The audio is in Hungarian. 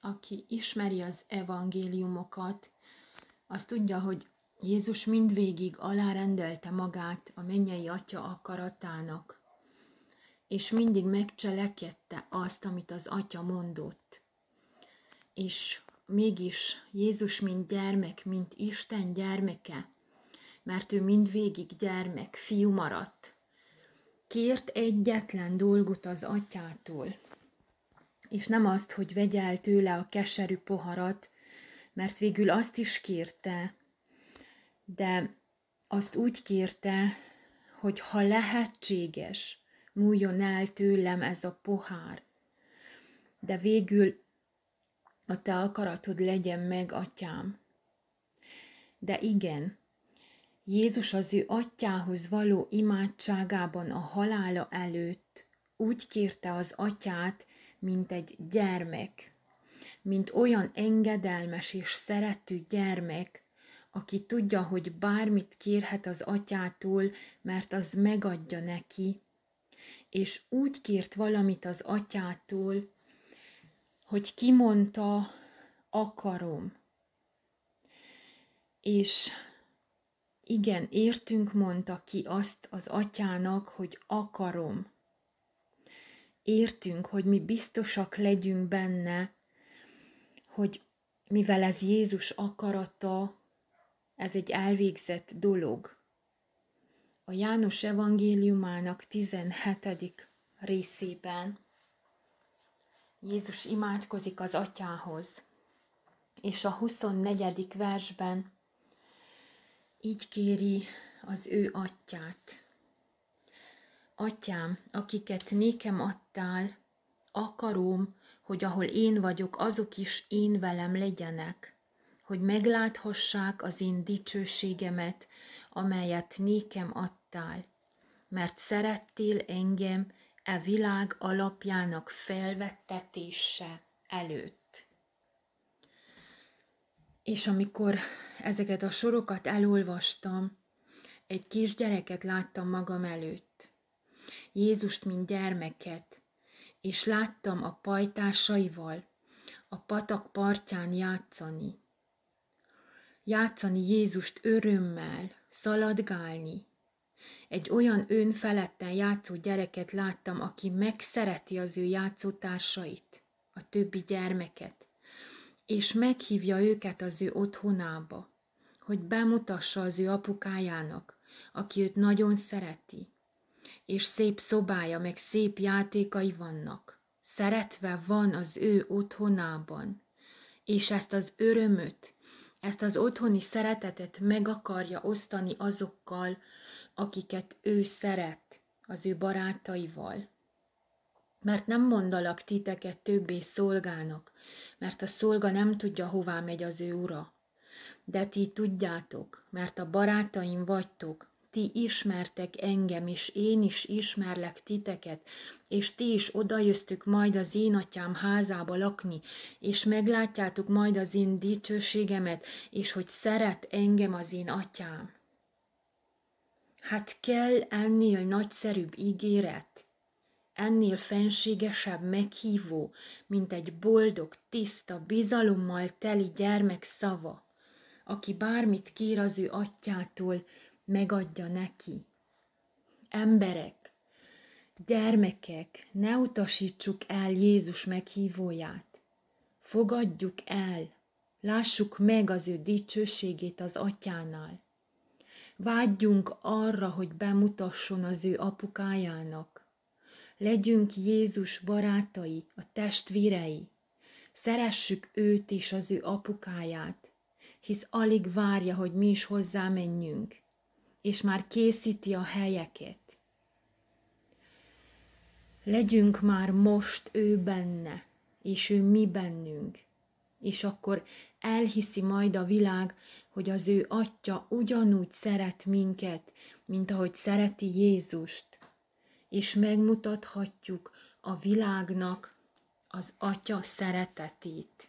aki ismeri az evangéliumokat, az tudja, hogy Jézus mindvégig alárendelte magát a mennyei atya akaratának, és mindig megcselekedte azt, amit az atya mondott. És mégis Jézus, mint gyermek, mint Isten gyermeke, mert ő mindvégig gyermek, fiú maradt, kért egyetlen dolgot az atyától, és nem azt, hogy vegye el tőle a keserű poharat, mert végül azt is kérte, de azt úgy kérte, hogy ha lehetséges, múljon el tőlem ez a pohár. De végül a te akaratod legyen meg, atyám. De igen, Jézus az ő atyához való imádságában a halála előtt úgy kérte az atyát, mint egy gyermek, mint olyan engedelmes és szerető gyermek, aki tudja, hogy bármit kérhet az atyától, mert az megadja neki, és úgy kért valamit az atyától, hogy kimondta, akarom. És igen, értünk, mondta ki azt az atyának, hogy akarom. Értünk, hogy mi biztosak legyünk benne, hogy mivel ez Jézus akarata, ez egy elvégzett dolog. A János evangéliumának 17. részében Jézus imádkozik az atyához, és a 24. versben így kéri az ő atyát. Atyám, akiket nékem adtál, akarom, hogy ahol én vagyok, azok is én velem legyenek, hogy megláthassák az én dicsőségemet, amelyet nékem adtál, mert szerettél engem e világ alapjának felvettetése előtt. És amikor ezeket a sorokat elolvastam, egy kisgyereket láttam magam előtt. Jézust, mint gyermeket, és láttam a pajtásaival a patak partján játszani. Játszani Jézust örömmel, szaladgálni. Egy olyan önfeledten játszó gyereket láttam, aki megszereti az ő játszótársait, a többi gyermeket, és meghívja őket az ő otthonába, hogy bemutassa az ő apukájának, aki őt nagyon szereti, és szép szobája, meg szép játékai vannak. Szeretve van az ő otthonában, és ezt az örömöt, ezt az otthoni szeretetet meg akarja osztani azokkal, akiket ő szeret, az ő barátaival. Mert nem mondalak titeket többé szolgának, mert a szolga nem tudja, hová megy az ő ura. De ti tudjátok, mert a barátaim vagytok, ti ismertek engem, és én is ismerlek titeket, és ti is odajöztük majd az én atyám házába lakni, és meglátjátok majd az én dicsőségemet, és hogy szeret engem az én atyám. Hát kell ennél nagyszerűbb ígéret, ennél fenségesebb meghívó, mint egy boldog, tiszta, bizalommal teli gyermek szava, aki bármit kér az ő atyától, megadja neki. Emberek, gyermekek, ne utasítsuk el Jézus meghívóját. Fogadjuk el, lássuk meg az ő dicsőségét az atyánál. Vágyjunk arra, hogy bemutasson az ő apukájának. Legyünk Jézus barátai, a testvérei. Szeressük őt és az ő apukáját, hisz alig várja, hogy mi is hozzá menjünk és már készíti a helyeket. Legyünk már most ő benne, és ő mi bennünk, és akkor elhiszi majd a világ, hogy az ő atya ugyanúgy szeret minket, mint ahogy szereti Jézust, és megmutathatjuk a világnak az atya szeretetét.